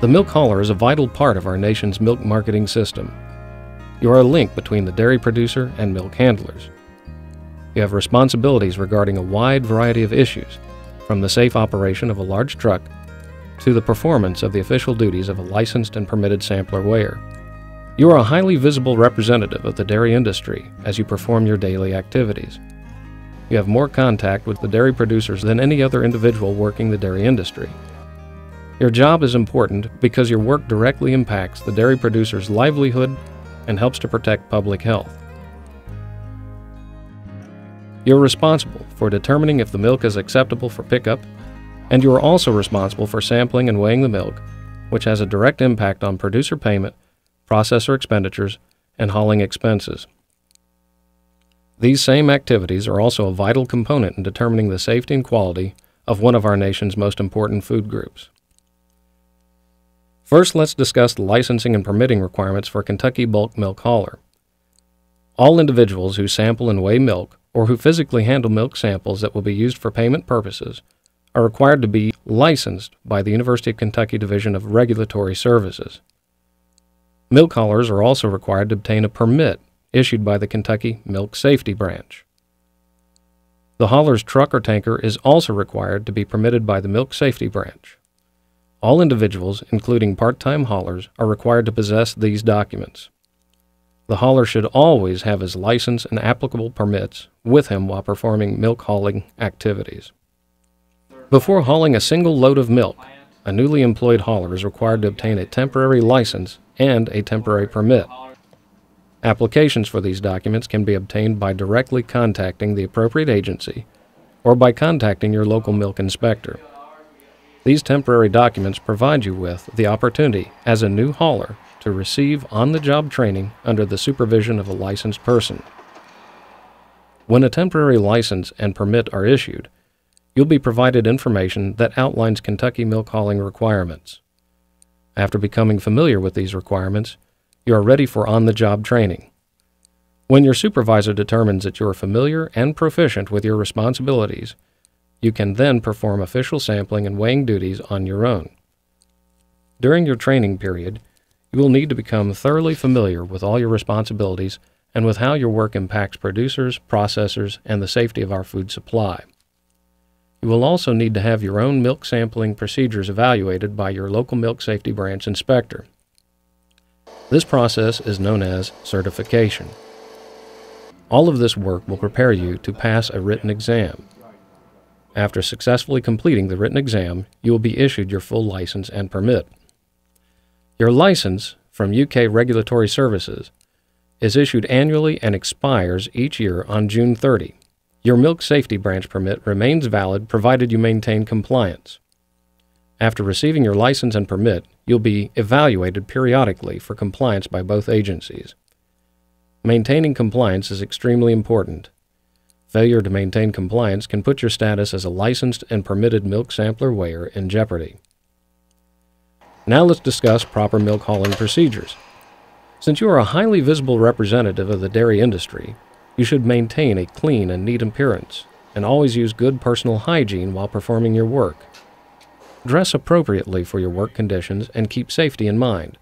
The milk hauler is a vital part of our nation's milk marketing system. You are a link between the dairy producer and milk handlers. You have responsibilities regarding a wide variety of issues, from the safe operation of a large truck to the performance of the official duties of a licensed and permitted sampler weigher. You are a highly visible representative of the dairy industry as you perform your daily activities. You have more contact with the dairy producers than any other individual working the dairy industry. Your job is important because your work directly impacts the dairy producer's livelihood and helps to protect public health. You're responsible for determining if the milk is acceptable for pickup, and you are also responsible for sampling and weighing the milk, which has a direct impact on producer payment, processor expenditures, and hauling expenses. These same activities are also a vital component in determining the safety and quality of one of our nation's most important food groups. First, let's discuss the licensing and permitting requirements for Kentucky Bulk Milk Hauler. All individuals who sample and weigh milk or who physically handle milk samples that will be used for payment purposes are required to be licensed by the University of Kentucky Division of Regulatory Services. Milk haulers are also required to obtain a permit issued by the Kentucky Milk Safety Branch. The hauler's truck or tanker is also required to be permitted by the Milk Safety Branch. All individuals, including part time haulers, are required to possess these documents. The hauler should always have his license and applicable permits with him while performing milk hauling activities. Before hauling a single load of milk, a newly employed hauler is required to obtain a temporary license and a temporary permit. Applications for these documents can be obtained by directly contacting the appropriate agency or by contacting your local milk inspector. These temporary documents provide you with the opportunity, as a new hauler, to receive on the job training under the supervision of a licensed person. When a temporary license and permit are issued, you'll be provided information that outlines Kentucky milk hauling requirements. After becoming familiar with these requirements, you are ready for on the job training. When your supervisor determines that you are familiar and proficient with your responsibilities, you can then perform official sampling and weighing duties on your own. During your training period, you will need to become thoroughly familiar with all your responsibilities and with how your work impacts producers, processors, and the safety of our food supply. You will also need to have your own milk sampling procedures evaluated by your local milk safety branch inspector. This process is known as certification. All of this work will prepare you to pass a written exam. After successfully completing the written exam, you will be issued your full license and permit. Your license from UK Regulatory Services is issued annually and expires each year on June 30. Your Milk Safety Branch permit remains valid provided you maintain compliance. After receiving your license and permit, you'll be evaluated periodically for compliance by both agencies. Maintaining compliance is extremely important. Failure to maintain compliance can put your status as a licensed and permitted milk sampler weigher in jeopardy. Now let's discuss proper milk hauling procedures. Since you are a highly visible representative of the dairy industry, you should maintain a clean and neat appearance and always use good personal hygiene while performing your work. Dress appropriately for your work conditions and keep safety in mind.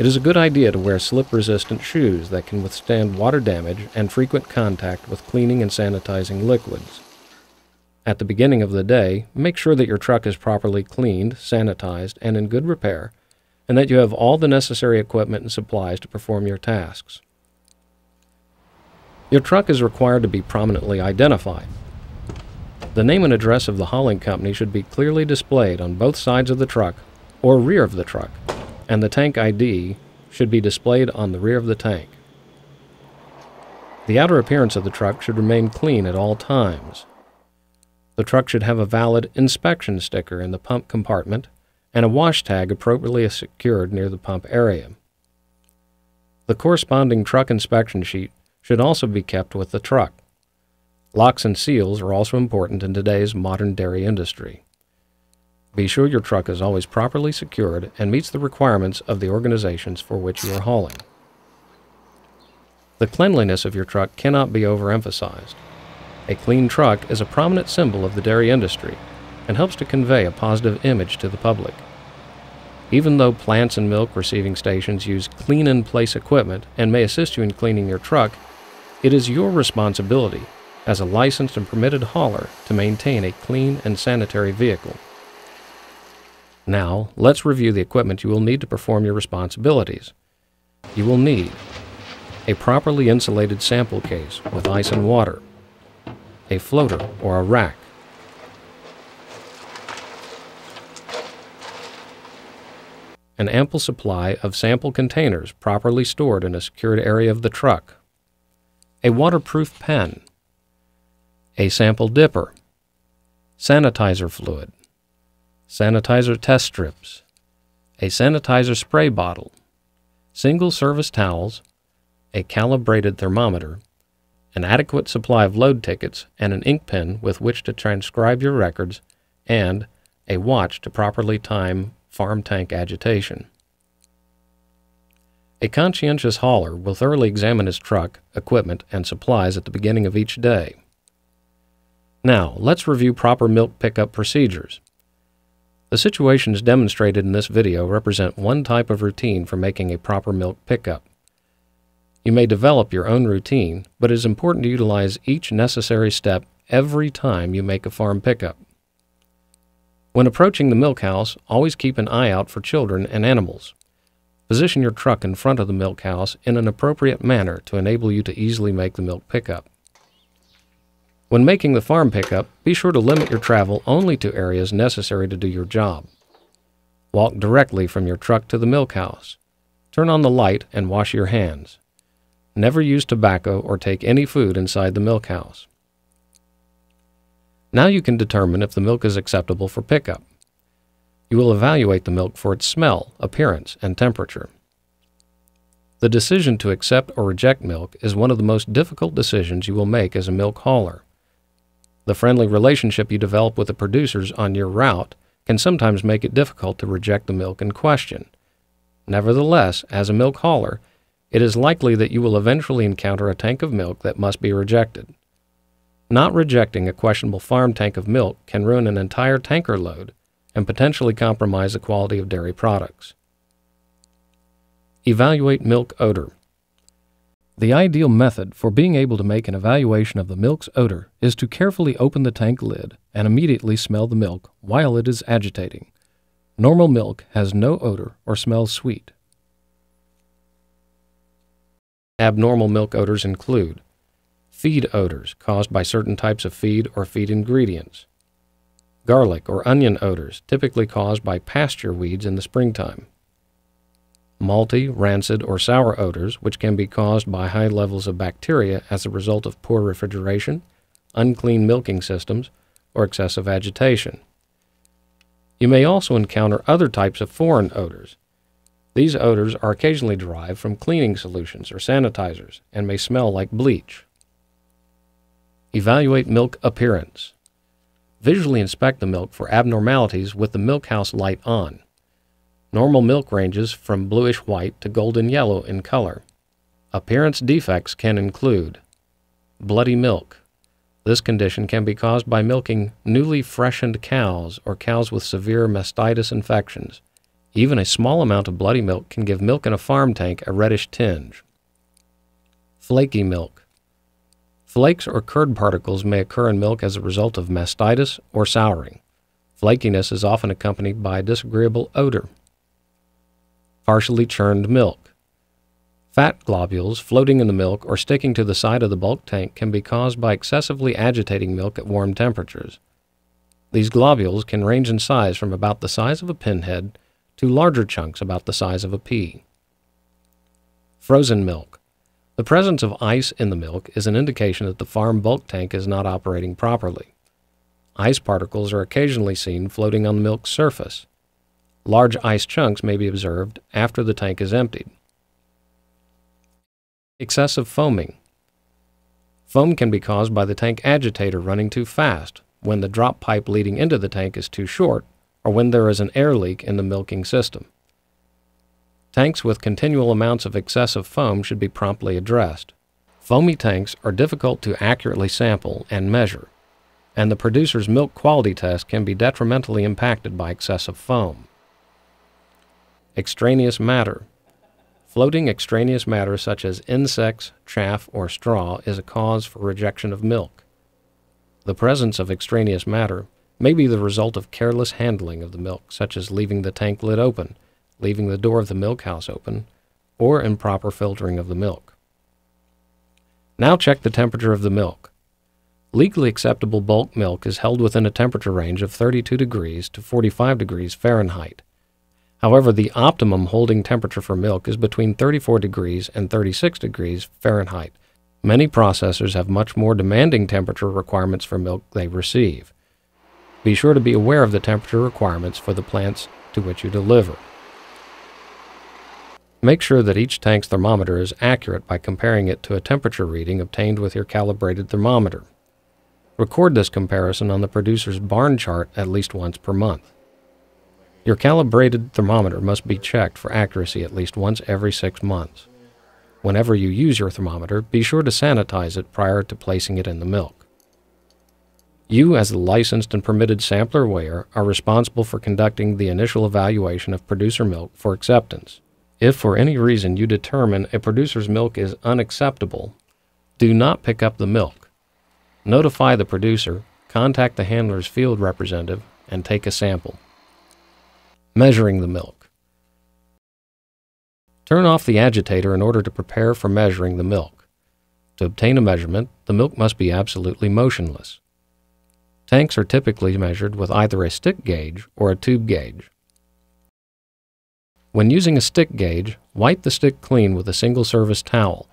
It is a good idea to wear slip-resistant shoes that can withstand water damage and frequent contact with cleaning and sanitizing liquids. At the beginning of the day, make sure that your truck is properly cleaned, sanitized, and in good repair, and that you have all the necessary equipment and supplies to perform your tasks. Your truck is required to be prominently identified. The name and address of the hauling company should be clearly displayed on both sides of the truck or rear of the truck and the tank ID should be displayed on the rear of the tank. The outer appearance of the truck should remain clean at all times. The truck should have a valid inspection sticker in the pump compartment and a wash tag appropriately secured near the pump area. The corresponding truck inspection sheet should also be kept with the truck. Locks and seals are also important in today's modern dairy industry. Be sure your truck is always properly secured and meets the requirements of the organizations for which you are hauling. The cleanliness of your truck cannot be overemphasized. A clean truck is a prominent symbol of the dairy industry and helps to convey a positive image to the public. Even though plants and milk receiving stations use clean in place equipment and may assist you in cleaning your truck, it is your responsibility as a licensed and permitted hauler to maintain a clean and sanitary vehicle. Now, let's review the equipment you will need to perform your responsibilities. You will need a properly insulated sample case with ice and water, a floater or a rack, an ample supply of sample containers properly stored in a secured area of the truck, a waterproof pen, a sample dipper, sanitizer fluid, sanitizer test strips, a sanitizer spray bottle, single service towels, a calibrated thermometer, an adequate supply of load tickets, and an ink pen with which to transcribe your records, and a watch to properly time farm tank agitation. A conscientious hauler will thoroughly examine his truck, equipment, and supplies at the beginning of each day. Now, let's review proper milk pickup procedures. The situations demonstrated in this video represent one type of routine for making a proper milk pickup. You may develop your own routine, but it is important to utilize each necessary step every time you make a farm pickup. When approaching the milk house, always keep an eye out for children and animals. Position your truck in front of the milk house in an appropriate manner to enable you to easily make the milk pickup. When making the farm pickup, be sure to limit your travel only to areas necessary to do your job. Walk directly from your truck to the milk house. Turn on the light and wash your hands. Never use tobacco or take any food inside the milk house. Now you can determine if the milk is acceptable for pickup. You will evaluate the milk for its smell, appearance, and temperature. The decision to accept or reject milk is one of the most difficult decisions you will make as a milk hauler. The friendly relationship you develop with the producers on your route can sometimes make it difficult to reject the milk in question. Nevertheless, as a milk hauler, it is likely that you will eventually encounter a tank of milk that must be rejected. Not rejecting a questionable farm tank of milk can ruin an entire tanker load and potentially compromise the quality of dairy products. Evaluate milk odor. The ideal method for being able to make an evaluation of the milk's odor is to carefully open the tank lid and immediately smell the milk while it is agitating. Normal milk has no odor or smells sweet. Abnormal milk odors include feed odors caused by certain types of feed or feed ingredients, garlic or onion odors typically caused by pasture weeds in the springtime, malty, rancid, or sour odors which can be caused by high levels of bacteria as a result of poor refrigeration, unclean milking systems, or excessive agitation. You may also encounter other types of foreign odors. These odors are occasionally derived from cleaning solutions or sanitizers and may smell like bleach. Evaluate milk appearance. Visually inspect the milk for abnormalities with the milk house light on. Normal milk ranges from bluish white to golden yellow in color. Appearance defects can include bloody milk. This condition can be caused by milking newly freshened cows or cows with severe mastitis infections. Even a small amount of bloody milk can give milk in a farm tank a reddish tinge. Flaky milk. Flakes or curd particles may occur in milk as a result of mastitis or souring. Flakiness is often accompanied by a disagreeable odor. Partially churned milk. Fat globules floating in the milk or sticking to the side of the bulk tank can be caused by excessively agitating milk at warm temperatures. These globules can range in size from about the size of a pinhead to larger chunks about the size of a pea. Frozen milk. The presence of ice in the milk is an indication that the farm bulk tank is not operating properly. Ice particles are occasionally seen floating on the milk's surface. Large ice chunks may be observed after the tank is emptied. Excessive foaming. Foam can be caused by the tank agitator running too fast, when the drop pipe leading into the tank is too short, or when there is an air leak in the milking system. Tanks with continual amounts of excessive foam should be promptly addressed. Foamy tanks are difficult to accurately sample and measure, and the producer's milk quality test can be detrimentally impacted by excessive foam. Extraneous matter. Floating extraneous matter such as insects, chaff, or straw is a cause for rejection of milk. The presence of extraneous matter may be the result of careless handling of the milk, such as leaving the tank lid open, leaving the door of the milk house open, or improper filtering of the milk. Now check the temperature of the milk. Legally acceptable bulk milk is held within a temperature range of 32 degrees to 45 degrees Fahrenheit. However, the optimum holding temperature for milk is between 34 degrees and 36 degrees Fahrenheit. Many processors have much more demanding temperature requirements for milk they receive. Be sure to be aware of the temperature requirements for the plants to which you deliver. Make sure that each tank's thermometer is accurate by comparing it to a temperature reading obtained with your calibrated thermometer. Record this comparison on the producer's barn chart at least once per month. Your calibrated thermometer must be checked for accuracy at least once every six months. Whenever you use your thermometer, be sure to sanitize it prior to placing it in the milk. You, as the licensed and permitted sampler weigher, are responsible for conducting the initial evaluation of producer milk for acceptance. If for any reason you determine a producer's milk is unacceptable, do not pick up the milk. Notify the producer, contact the handler's field representative, and take a sample. Measuring the milk. Turn off the agitator in order to prepare for measuring the milk. To obtain a measurement, the milk must be absolutely motionless. Tanks are typically measured with either a stick gauge or a tube gauge. When using a stick gauge, wipe the stick clean with a single service towel.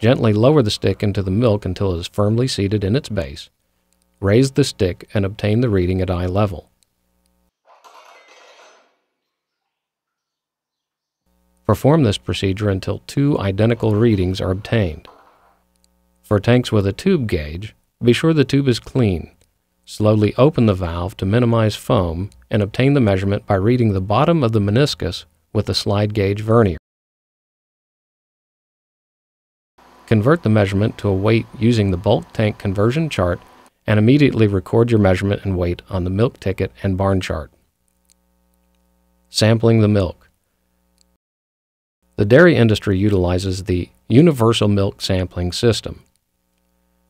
Gently lower the stick into the milk until it is firmly seated in its base. Raise the stick and obtain the reading at eye level. Perform this procedure until two identical readings are obtained. For tanks with a tube gauge, be sure the tube is clean. Slowly open the valve to minimize foam and obtain the measurement by reading the bottom of the meniscus with a slide gauge vernier. Convert the measurement to a weight using the bulk tank conversion chart and immediately record your measurement and weight on the milk ticket and barn chart. Sampling the milk. The dairy industry utilizes the Universal Milk Sampling System.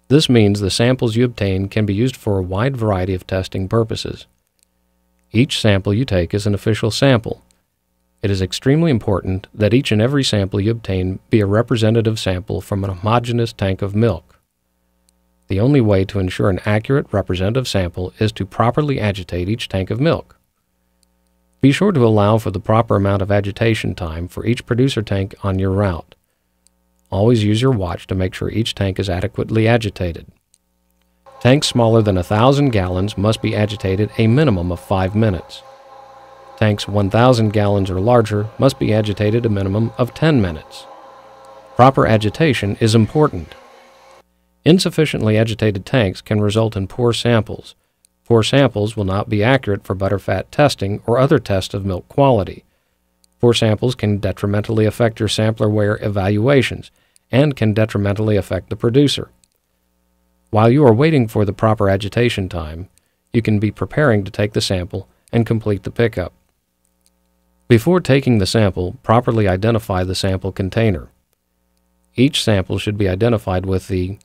This means the samples you obtain can be used for a wide variety of testing purposes. Each sample you take is an official sample. It is extremely important that each and every sample you obtain be a representative sample from an homogeneous tank of milk. The only way to ensure an accurate representative sample is to properly agitate each tank of milk. Be sure to allow for the proper amount of agitation time for each producer tank on your route. Always use your watch to make sure each tank is adequately agitated. Tanks smaller than 1,000 gallons must be agitated a minimum of 5 minutes. Tanks 1,000 gallons or larger must be agitated a minimum of 10 minutes. Proper agitation is important. Insufficiently agitated tanks can result in poor samples, Poor samples will not be accurate for butterfat testing or other tests of milk quality. Poor samples can detrimentally affect your sampler weigher evaluations and can detrimentally affect the producer. While you are waiting for the proper agitation time, you can be preparing to take the sample and complete the pickup. Before taking the sample, properly identify the sample container. Each sample should be identified with the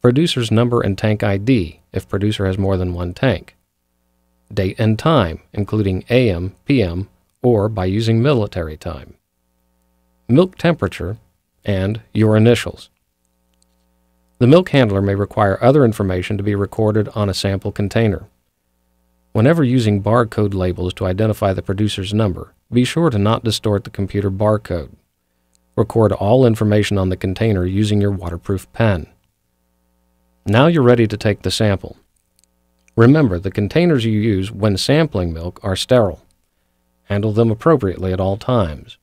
producer's number and tank ID if producer has more than one tank, date and time, including AM, PM, or by using military time, milk temperature, and your initials. The milk handler may require other information to be recorded on a sample container. Whenever using barcode labels to identify the producer's number, be sure to not distort the computer barcode. Record all information on the container using your waterproof pen. Now you're ready to take the sample. Remember, the containers you use when sampling milk are sterile. Handle them appropriately at all times.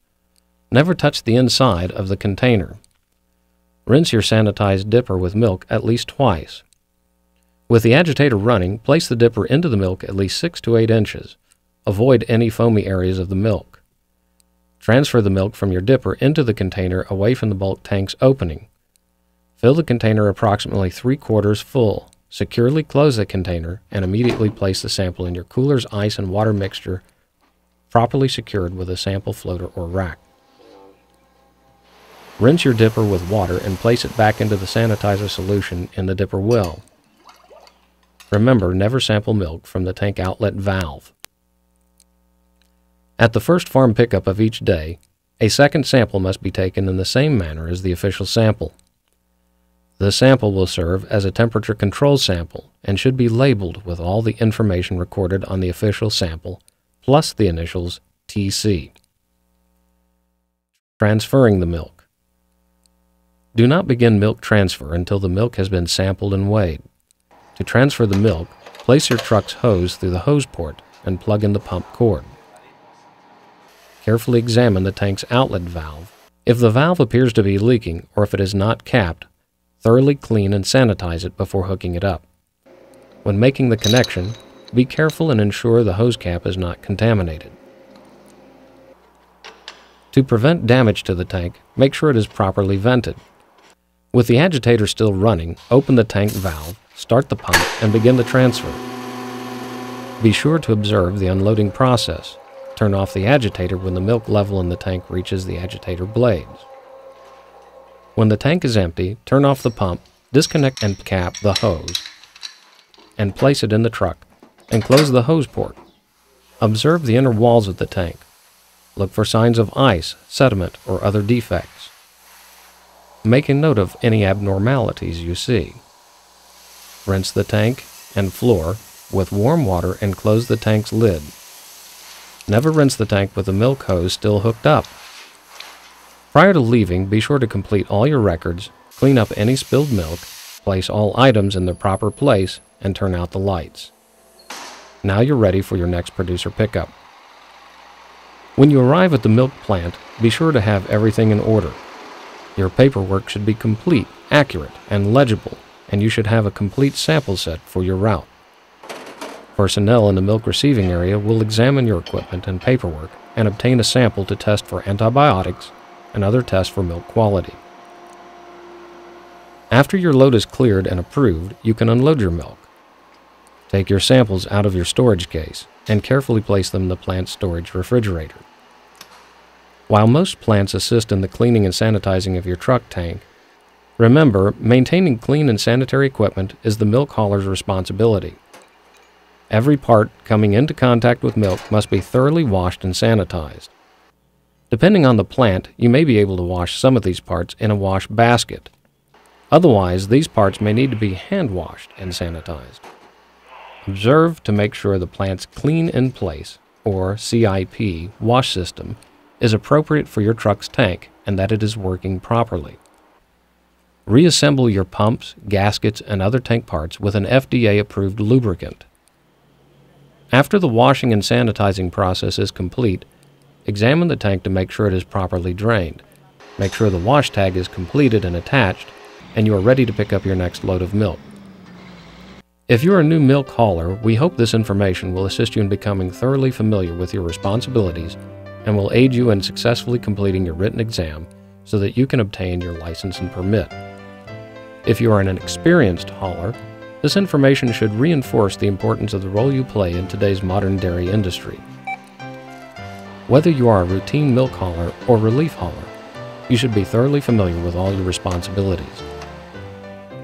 Never touch the inside of the container. Rinse your sanitized dipper with milk at least twice. With the agitator running, place the dipper into the milk at least 6 to 8 inches. Avoid any foamy areas of the milk. Transfer the milk from your dipper into the container away from the bulk tank's opening. Fill the container approximately three quarters full. Securely close the container and immediately place the sample in your cooler's ice and water mixture properly secured with a sample floater or rack. Rinse your dipper with water and place it back into the sanitizer solution in the dipper well. Remember, never sample milk from the tank outlet valve. At the first farm pickup of each day, a second sample must be taken in the same manner as the official sample. The sample will serve as a temperature control sample and should be labeled with all the information recorded on the official sample plus the initials TC. Transferring the milk. Do not begin milk transfer until the milk has been sampled and weighed. To transfer the milk, place your truck's hose through the hose port and plug in the pump cord. Carefully examine the tank's outlet valve. If the valve appears to be leaking or if it is not capped, thoroughly clean and sanitize it before hooking it up. When making the connection, be careful and ensure the hose cap is not contaminated. To prevent damage to the tank, make sure it is properly vented. With the agitator still running, open the tank valve start the pump, and begin the transfer. Be sure to observe the unloading process. Turn off the agitator when the milk level in the tank reaches the agitator blades. When the tank is empty, turn off the pump, disconnect and cap the hose, and place it in the truck, and close the hose port. Observe the inner walls of the tank. Look for signs of ice, sediment, or other defects. Make a note of any abnormalities you see. Rinse the tank and floor with warm water and close the tank's lid. Never rinse the tank with the milk hose still hooked up. Prior to leaving, be sure to complete all your records, clean up any spilled milk, place all items in their proper place, and turn out the lights. Now you're ready for your next producer pickup. When you arrive at the milk plant, be sure to have everything in order. Your paperwork should be complete, accurate, and legible and you should have a complete sample set for your route. Personnel in the milk receiving area will examine your equipment and paperwork and obtain a sample to test for antibiotics and other tests for milk quality. After your load is cleared and approved, you can unload your milk. Take your samples out of your storage case and carefully place them in the plant's storage refrigerator. While most plants assist in the cleaning and sanitizing of your truck tank, Remember, maintaining clean and sanitary equipment is the milk hauler's responsibility. Every part coming into contact with milk must be thoroughly washed and sanitized. Depending on the plant, you may be able to wash some of these parts in a wash basket. Otherwise, these parts may need to be hand washed and sanitized. Observe to make sure the plant's clean in place, or CIP, wash system is appropriate for your truck's tank and that it is working properly. Reassemble your pumps, gaskets, and other tank parts with an FDA approved lubricant. After the washing and sanitizing process is complete, examine the tank to make sure it is properly drained. Make sure the wash tag is completed and attached, and you are ready to pick up your next load of milk. If you're a new milk hauler, we hope this information will assist you in becoming thoroughly familiar with your responsibilities and will aid you in successfully completing your written exam so that you can obtain your license and permit. If you are an experienced hauler, this information should reinforce the importance of the role you play in today's modern dairy industry. Whether you are a routine milk hauler or relief hauler, you should be thoroughly familiar with all your responsibilities.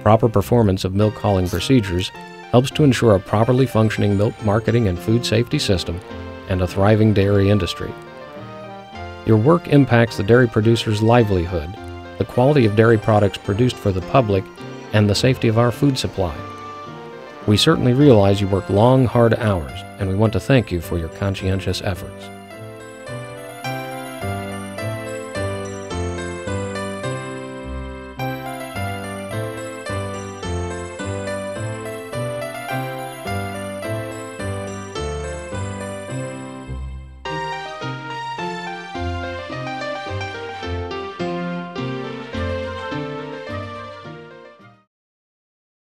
Proper performance of milk hauling procedures helps to ensure a properly functioning milk marketing and food safety system and a thriving dairy industry. Your work impacts the dairy producer's livelihood the quality of dairy products produced for the public, and the safety of our food supply. We certainly realize you work long, hard hours, and we want to thank you for your conscientious efforts.